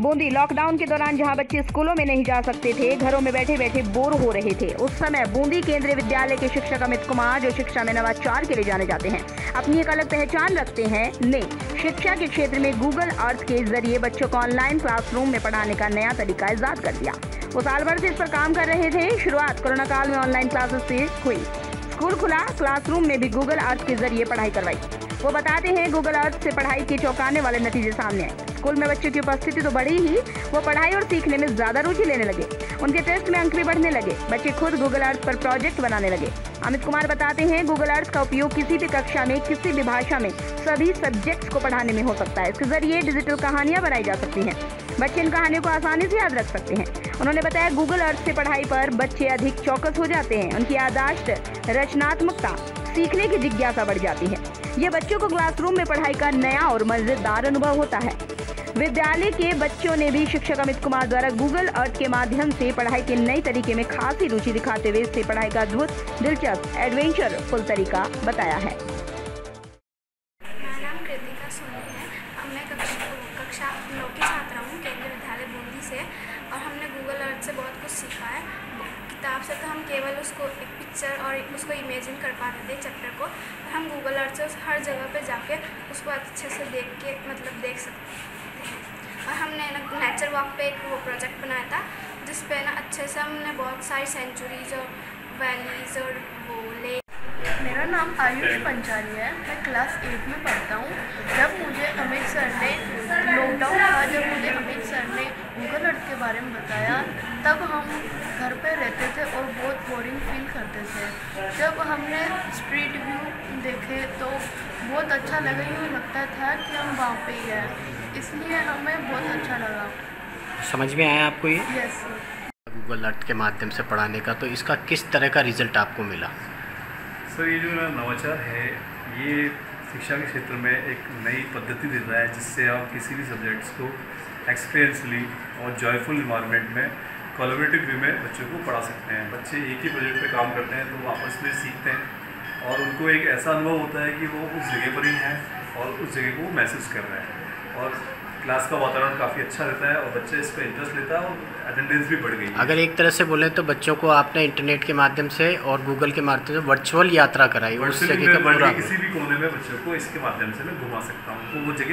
Bundi lockdown के दौरान जहाँ बच्चे स्कूलों में नहीं जा सकते थे, घरों में बैठे बैठे बोर हो रहे थे। उस समय बूंदी केंद्रीय विद्यालय के शिक्षक अमित कुमार जो शिक्षा में नवाचार के लिए जाने जाते हैं, अपनी एक अलग पहचान रखते हैं। ने शिक्षा के क्षेत्र में गूगल अर्थ के ज़रिए बच्चों को ऑनलाइन क्लासरूम में पढ़ाने का नया तरीका ईजाद कर दिया। वो साल भर से इस पर काम कर रहे थे। शुरुआत कोरोना काल में ऑनलाइन क्लासेस से हुई। स्कूल खुला, क्लासरूम में भी गूगल अर्थ के ज़रिए पढ़ाई करवाई। वो बताते हैं गूगल अर्थ से पढ़ाई के चौंकाने वाले नतीजे सामने आए स्कूल में बच्चों की उपस्थिति तो बढ़ी ही, वो पढ़ाई और सीखने में ज़्यादा रुचि लेने लगे। उनके टेस्ट में अंक भी बढ़ने लगे। बच्चे खुद गूगल अर्थ पर प्रोजेक्ट बनाने लगे। अमित कुमार बताते हैं गूगल अर्थ का उपयोग किसी भी कक्षा में, किसी भी भाषा में, सभी सब्जेक्ट्स को पढ़ाने में हो सकता है। इसके ज़रिए डिजिटल कहानियाँ बनाई जा सकती हैं। बच्चे इन कहानियों को आसानी से याद रख सकते हैं। उन्होंने बताया गूगल अर्थ से पढ़ाई पर बच्चे अधिक चौकस हो जाते हैं। उनकी यादाश्त रचनात्मकता, सीखने की जिज्ञासा बढ़ जाती है। ये बच्चों को क्लासरूम में पढ़ाई का नया और मज़ेदार अनुभव होता है। विद्यालय के बच्चों ने भी शिक्षक अमित कुमार द्वारा गूगल अर्थ के माध्यम से पढ़ाई के नए तरीके में खासी रुचि दिखाते हुए इससे पढ़ाई का अद्भुत, दिलचस्प एडवेंचर फुल तरीका बताया है। कृतिका सोनी है। अब मैं कक्षा कक्षा नौ की छात्रा हूँ, केंद्रीय विद्यालय बूंदी से, और हमने गूगल अर्थ से बहुत कुछ सीखा है। किताब से तो हम केवल उसको एक पिक्चर और उसको इमेजिन कर पाते थे चैप्टर को हम गूगल अर्थ से उस हर जगह पे जाके उसको अच्छे से देख के मतलब देख सकते हैं। और हमने ना नेचर वॉक पे एक वो प्रोजेक्ट बनाया था जिस पे ना अच्छे से हमने बहुत सारी सेंचुरीज और वैलीज और वो लेक मेरा नाम आयुष पंचाली है। मैं क्लास एट में पढ़ता हूँ जब मुझे अमित सर ने लॉकडाउन था जब मुझे अमित सर ने गूगल अर्थ के बारे में बताया तब हम घर पे रहते थे और बहुत बोरिंग फील करते थे। जब हमने स्ट्रीट व्यू देखे तो बहुत अच्छा लगा यूँ लगता था कि हम वहाँ पे ही हैं। इसलिए हमें बहुत अच्छा लगा। समझ में आया आपको ये? यस गूगल अर्थ के माध्यम से पढ़ाने का तो इसका किस तरह का रिज़ल्ट आपको मिला? सर ये जो नवाचार है ये शिक्षा के क्षेत्र में एक नई पद्धति दे रहा है, जिससे आप किसी भी सब्जेक्ट्स को एक्सपीरियंसली और जॉयफुल इन्वायरमेंट में कोलोबरेटिव वे में बच्चों को पढ़ा सकते हैं। बच्चे एक ही प्रोजेक्ट पे काम करते हैं तो वो आपस में सीखते हैं और उनको एक ऐसा अनुभव होता है कि वो उस जगह पर ही हैं और उस जगह को महसूस कर रहे हैं। और क्लास का वातावरण काफ़ी अच्छा रहता है और बच्चे इस पर इंटरेस्ट लेता है और अटेंडेंस भी बढ़ गई अगर एक तरह से बोले तो बच्चों को आपने इंटरनेट के माध्यम से और गूगल के माध्यम से वर्चुअल यात्रा कराई उस जगह का पूरा किसी भी कोने में बच्चों को इसके माध्यम से मैं घुमा सकता हूँ। तो वो जगह